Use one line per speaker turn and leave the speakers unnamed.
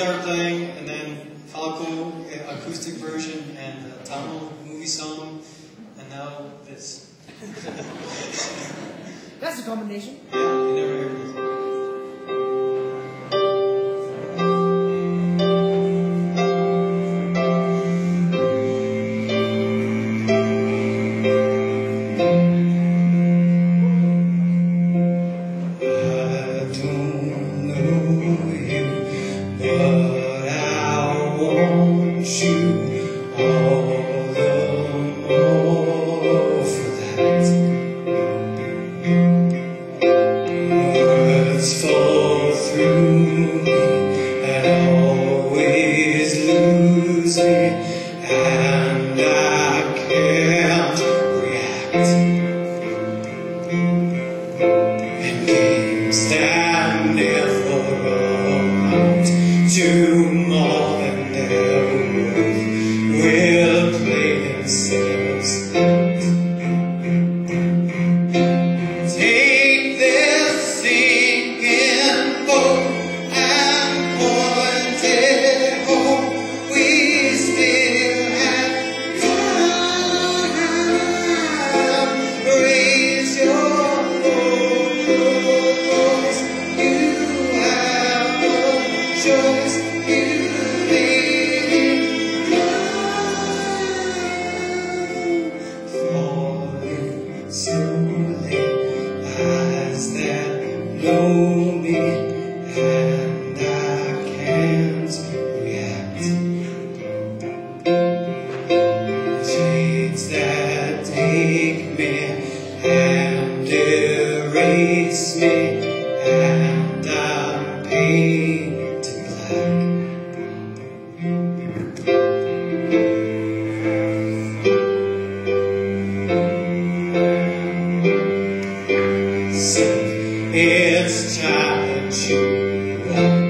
started playing, and then Falco uh, acoustic version, and uh, Tamil movie song, and now this.
That's a combination.
Yeah,
want you all the more for that. Words fall through me and always lose me, and I can't react. And games that você. Know me, and I can't react. Shades that take me and erase me, and I'm painted black. time to run.